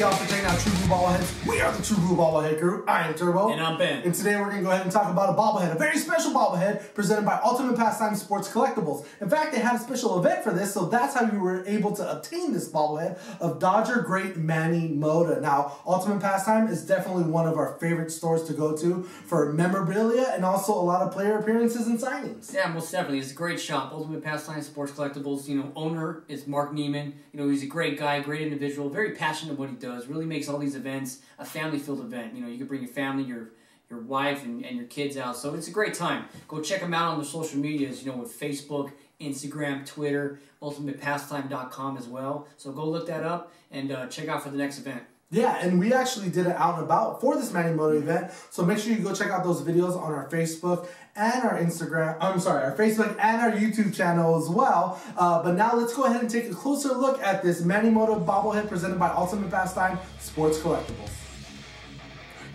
y'all for checking out True Blue Bobbleheads. We are the True Blue Bobblehead crew. I am Turbo. And I'm Ben. And today we're going to go ahead and talk about a bobblehead, a very special bobblehead presented by Ultimate Pastime Sports Collectibles. In fact, they had a special event for this, so that's how you were able to obtain this bobblehead of Dodger great Manny Mota. Now, Ultimate Pastime is definitely one of our favorite stores to go to for memorabilia and also a lot of player appearances and signings. Yeah, most definitely. It's a great shop. Ultimate Pastime Sports Collectibles. You know, owner is Mark Neiman. You know, he's a great guy, great individual, very passionate what he does. Really makes all these events a family-filled event. You know, you can bring your family, your your wife, and, and your kids out. So it's a great time. Go check them out on the social medias. You know, with Facebook, Instagram, Twitter, UltimatePastime.com as well. So go look that up and uh, check out for the next event. Yeah, and we actually did it out and about for this Manny Mota event. So make sure you go check out those videos on our Facebook and our Instagram. I'm sorry, our Facebook and our YouTube channel as well. Uh, but now let's go ahead and take a closer look at this Manny Mota bobblehead presented by Ultimate Pastime Sports Collectibles.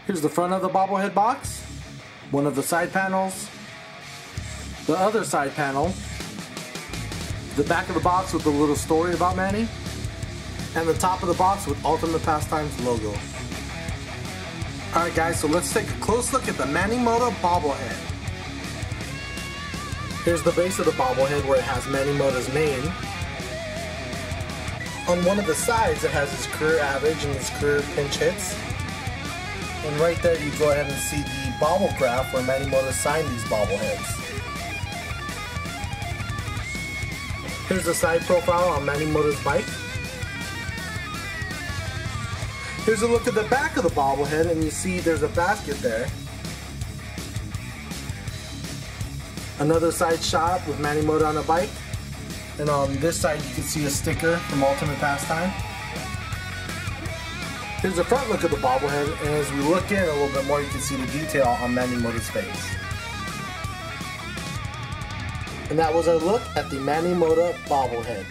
Here's the front of the bobblehead box, one of the side panels, the other side panel, the back of the box with a little story about Manny, and the top of the box with Ultimate Pastimes logo. Alright guys, so let's take a close look at the Manny Mota bobblehead. Here's the base of the bobblehead where it has Manny Mota's name. On one of the sides it has his career average and his career pinch hits. And right there you go ahead and see the bobble graph where Manny Mota signed these bobbleheads. Here's the side profile on Manny Mota's bike. Here's a look at the back of the bobblehead and you see there's a basket there. Another side shot with Manny Mota on a bike. And on this side you can see a sticker from Ultimate Pastime. Here's the front look of the bobblehead and as we look in a little bit more you can see the detail on Manny Mota's face. And that was our look at the Manny Mota bobblehead.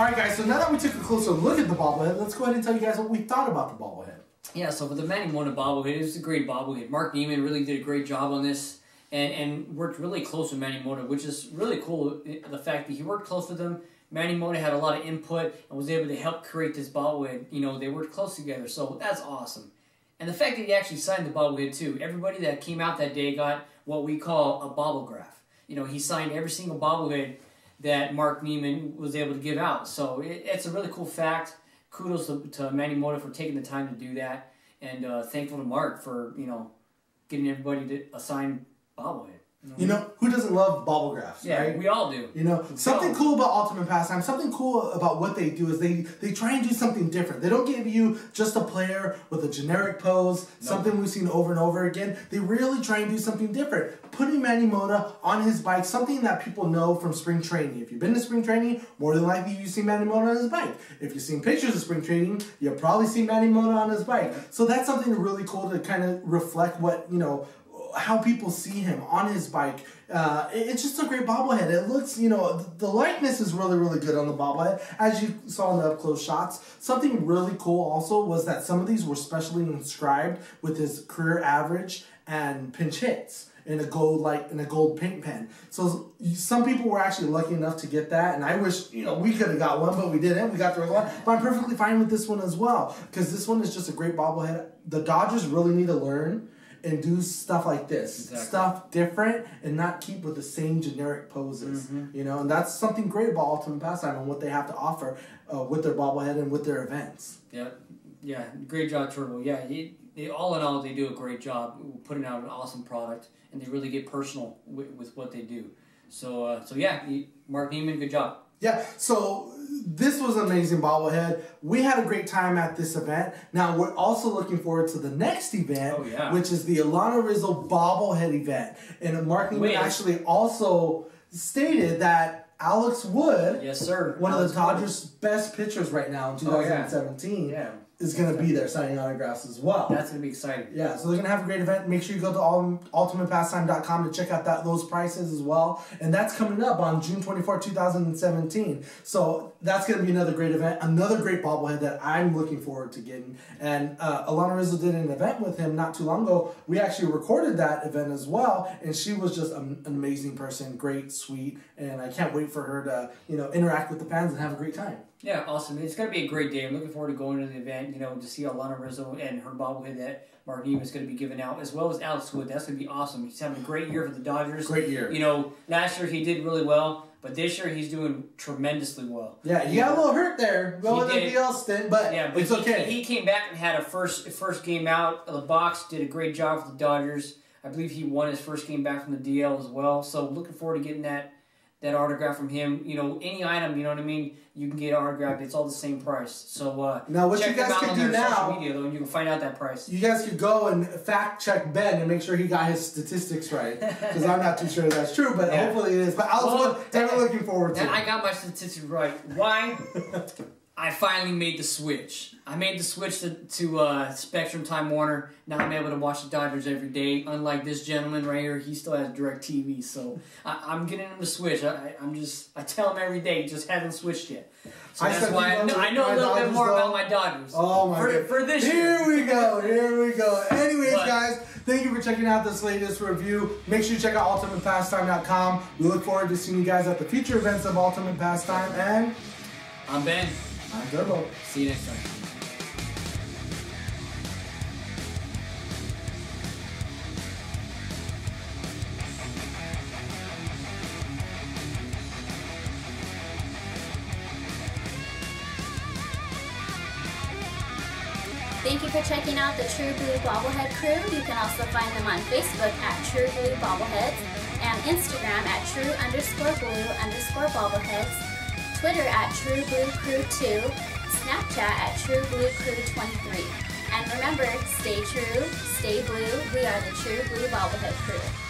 Alright guys, so now that we took a closer look at the bobblehead, let's go ahead and tell you guys what we thought about the bobblehead. Yeah, so for the Manny Mota bobblehead, it was a great bobblehead. Mark Neiman really did a great job on this and, and worked really close with Manny Mota, which is really cool. The fact that he worked close with them. Manny Mota had a lot of input and was able to help create this bobblehead. You know, they worked close together, so that's awesome. And the fact that he actually signed the bobblehead too. Everybody that came out that day got what we call a bobble graph. You know, he signed every single bobblehead that Mark Neiman was able to give out. So it, it's a really cool fact. Kudos to, to Manny Mota for taking the time to do that, and uh, thankful to Mark for you know getting everybody to assign bobblehead. You know, who doesn't love bobble graphs, Yeah, right? we all do. You know, something So- cool about Ultimate Pastime, something cool about what they do is they they try and do something different. They don't give you just a player with a generic pose, something we've seen over and over again. They really try and do something different. Putting Manny Mota on his bike, something that people know from spring training. If you've been to spring training, more than likely you've seen Manny Mota on his bike. If you've seen pictures of spring training, you've probably seen Manny Mota on his bike. So that's something really cool to kind of reflect what, you know, how people see him on his bike. Uh, it- it's just a great bobblehead. It looks, you know, th- the likeness is really, really good on the bobblehead, as you saw in the up close shots. Something really cool also was that some of these were specially inscribed with his career average and pinch hits in a gold like in a gold paint pen. So some people were actually lucky enough to get that, and I wish you know we could have got one, but we didn't. We got the one, but I'm perfectly fine with this one as well because this one is just a great bobblehead. The Dodgers really need to learn and do stuff like this, Exactly. stuff different, and not keep with the same generic poses. Mm-hmm. You know, and that's something great about Ultimate Pastime and what they have to offer uh, with their bobblehead and with their events. Yeah, yeah, great job, Turbo. Yeah, he, they, all in all, they do a great job putting out an awesome product, and they really get personal with, with what they do. So, uh, so yeah, he, Mark Neiman, good job. Yeah, so this was an amazing bobblehead. We had a great time at this event. Now we're also looking forward to the next event, Oh, yeah. which is the Alana Rizzo bobblehead event. And Mark Neiman Wait. actually also stated that Alex Wood, Yes, sir. one of the Dodgers' best pitchers right now in Oh, yeah. 2017, Yeah, is going to be there signing autographs as well. that's gonna be exciting. Yeah, so they're gonna have a great event. Make sure you go to ul- ultimatepastime.com to check out that those prices as well. And that's coming up on June 24, 2017. So that's gonna be another great event, another great bobblehead that I'm looking forward to getting. And uh, Alana Rizzo did an event with him not too long ago. We actually recorded that event as well, and she was just an, an amazing person, great, sweet, and I can't wait for her to you know interact with the fans and have a great time. Yeah, awesome. It's going to be a great day. I'm looking forward to going to the event, you know, to see Alana Rizzo and her bobblehead that Neiman is going to be giving out, as well as Alex Wood. That's going to be awesome. He's having a great year for the Dodgers. Great year. You know, last year he did really well, but this year he's doing tremendously well. Yeah, he got a little hurt there, going did. the DL stint, but, Yeah, but it's he, okay. he came back and had a first first game out of the box. Did a great job for the Dodgers. I believe he won his first game back from the DL as well. So looking forward to getting that that autograph from him. You know, any item, you know what I mean. You can get autographed. It's all the same price. So uh, Now, what you guys can do now- media though, and you can find out that price. you guys could go and fact check Ben and make sure he got his statistics right. Because I'm not too sure that's true, but Yeah. hopefully it is. But I was Well, definitely looking forward to And it. I got my statistics right. Why? I finally made the switch. I made the switch to, to uh, Spectrum Time Warner. Now I'm able to watch the Dodgers every day. Unlike this gentleman right here, he still has Direct TV. So I, I'm getting him to switch. I, I'm just I tell him every day, he just hasn't switched yet. So I that's why I know, I know a little bit more though. about my Dodgers. Oh my for, god. for this Here year. we go. Here we go. Anyways, But- guys, thank you for checking out this latest review. Make sure you check out ultimatepastime.com. We look forward to seeing you guys at the future events of Ultimate Pastime. And I'm Ben. I'm Turbo. See you next time. Thank you for checking out the True Blue Bobblehead crew. You can also find them on Facebook at True Blue Bobbleheads and Instagram at True underscore Blue underscore Bobbleheads, Twitter at True Blue Crew 2, Snapchat at True Blue Crew 23. And remember, stay true, stay blue. We are the True Blue Bobblehead crew.